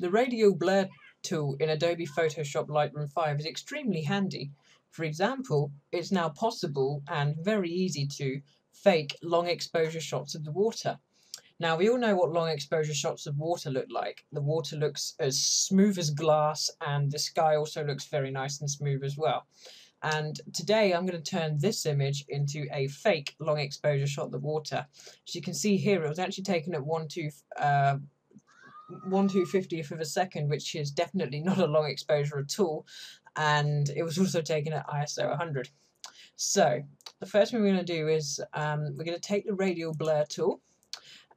The radial blur tool in Adobe Photoshop Lightroom 5 is extremely handy. For example, it's now possible and very easy to fake long exposure shots of the water. Now we all know what long exposure shots of water look like. The water looks as smooth as glass and the sky also looks very nice and smooth as well. And today I'm going to turn this image into a fake long exposure shot of the water. As you can see here, it was actually taken at 1 2, uh, 1 250th of a second, which is definitely not a long exposure at all. And it was also taken at ISO 100. So the first thing we're going to do is um, we're going to take the radial blur tool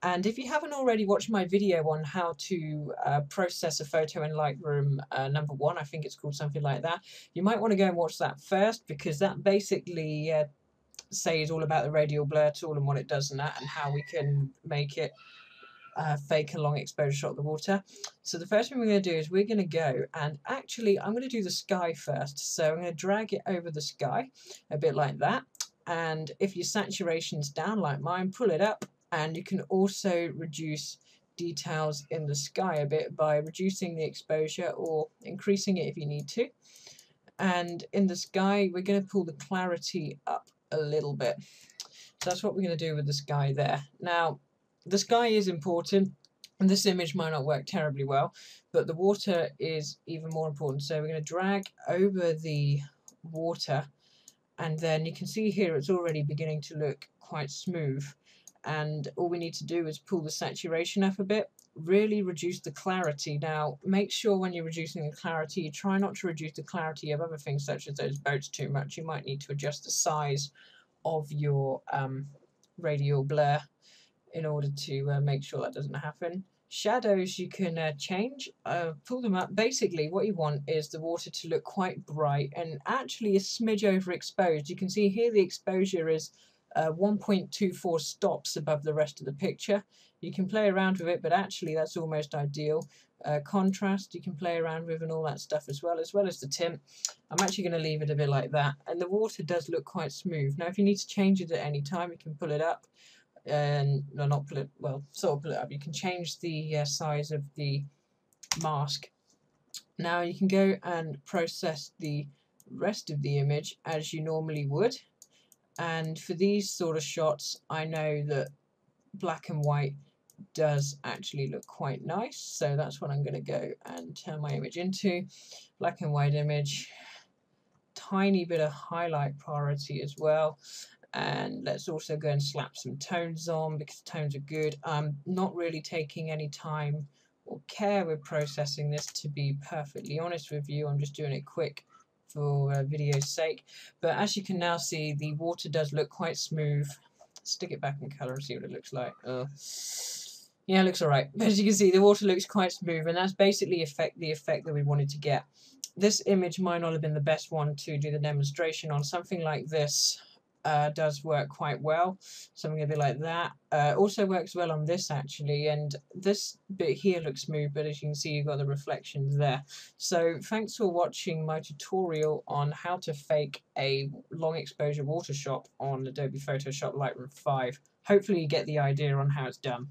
and if you haven't already watched my video on how to uh, process a photo in Lightroom uh, number one, I think it's called something like that, you might want to go and watch that first because that basically uh, says all about the radial blur tool and what it does and that and how we can make it uh, fake a long exposure shot of the water. So the first thing we're going to do is we're going to go and actually I'm going to do the sky first. So I'm going to drag it over the sky a bit like that. And if your saturation's down like mine, pull it up and you can also reduce details in the sky a bit by reducing the exposure or increasing it if you need to. And in the sky, we're going to pull the clarity up a little bit. So that's what we're going to do with the sky there. Now, the sky is important, and this image might not work terribly well, but the water is even more important. So we're going to drag over the water, and then you can see here it's already beginning to look quite smooth. And all we need to do is pull the saturation up a bit really reduce the clarity. Now make sure when you're reducing the clarity you try not to reduce the clarity of other things such as those boats too much. You might need to adjust the size of your um, radial blur in order to uh, make sure that doesn't happen shadows you can uh, change uh, pull them up basically what you want is the water to look quite bright and actually a smidge overexposed you can see here the exposure is uh, 1.24 stops above the rest of the picture. You can play around with it, but actually that's almost ideal. Uh, contrast you can play around with and all that stuff as well, as well as the tint. I'm actually going to leave it a bit like that. And the water does look quite smooth. Now if you need to change it at any time, you can pull it up. And no, not well, sort of it up. You can change the uh, size of the mask. Now you can go and process the rest of the image as you normally would and for these sort of shots I know that black and white does actually look quite nice so that's what I'm going to go and turn my image into black and white image tiny bit of highlight priority as well and let's also go and slap some tones on because tones are good I'm not really taking any time or care with processing this to be perfectly honest with you I'm just doing it quick for uh, video's sake. But as you can now see, the water does look quite smooth. Stick it back in colour and see what it looks like. Uh, yeah, it looks alright. But as you can see, the water looks quite smooth, and that's basically effect the effect that we wanted to get. This image might not have been the best one to do the demonstration on. Something like this uh, does work quite well. Something a bit like that. Uh, also works well on this actually, and this bit here looks smooth, but as you can see, you've got the reflections there. So thanks for watching my tutorial on how to fake a long exposure water shot on Adobe Photoshop Lightroom 5. Hopefully you get the idea on how it's done.